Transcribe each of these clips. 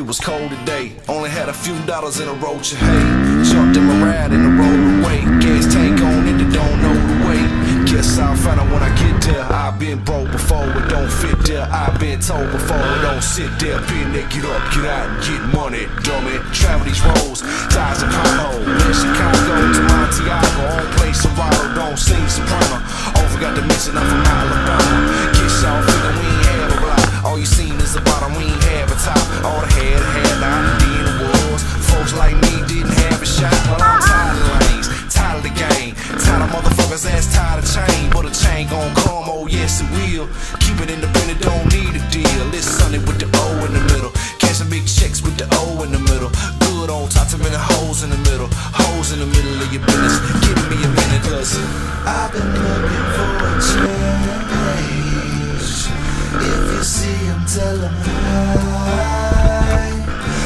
It was cold today, only had a few dollars in a roach of hay. Jumped in my ride and I rolled away. Gas tank on they don't know the way. Guess I'll find out when I get there. I've been broke before, it don't fit there. I've been told before, it don't sit there. Been there, get up, get out, and get money, dummy. Travel these roads, ties of Congo. Then Chicago to Montiago, on place Serato, don't sing soprano. Oh, forgot to mention I'm from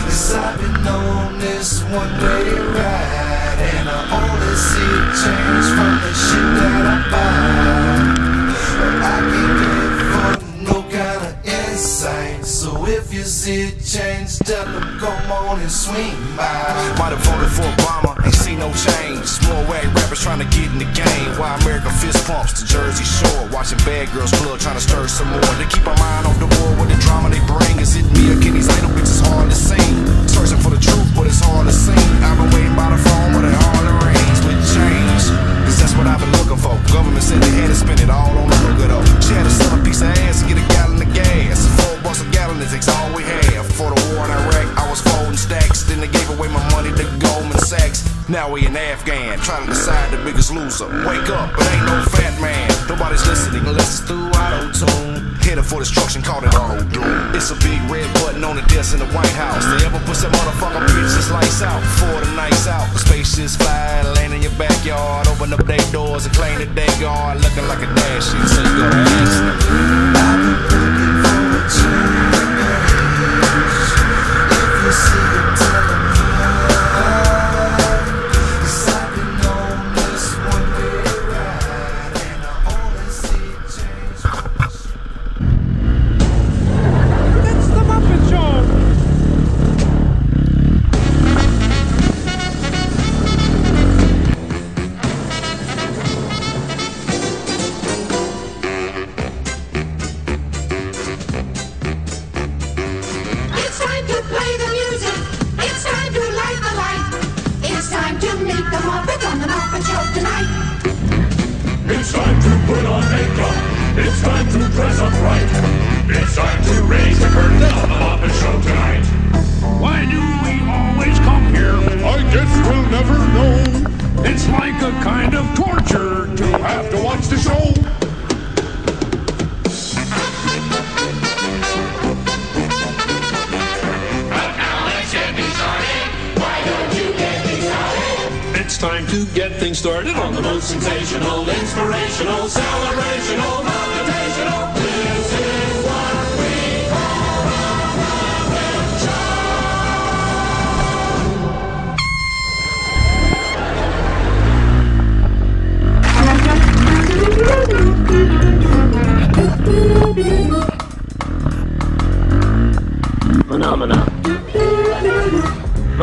Cause I've been on this one way ride. And I only see change from the shit that I buy. If you see it change, tell them come on and swing by. Might have voted for Obama, ain't seen no change. Small wag rappers trying to get in the game. Why American fist pumps to Jersey Shore. Watching Bad Girls Club trying to stir some more. They keep our mind off the war with the drama they bring. Is it me or can these Goldman Sachs. Now we in Afghan, trying to decide the biggest loser. Wake up, it ain't no fat man. Nobody's listening unless it's through auto tune. Headed for destruction, call it auto doom. It's a big red button on the desk in the White House. They ever push that motherfucker bitches lights out before the night's out. The spaceships fly, land in your backyard, open up their doors and claim that they guard, looking like a dash. You gotta ask them. I've been looking for a change. It's time to dress up right. It's time to raise the curtain on the Muppet Show tonight. Why do we always come here? I guess we'll never know. It's like a kind of torture to Have to watch the show. Why don't you get decided? It's time to get things started on the most sensational, inspirational, celebrational,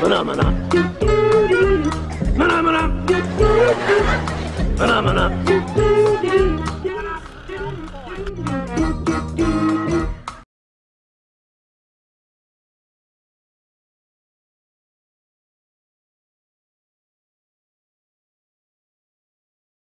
Manamana. Manamana. Manamana.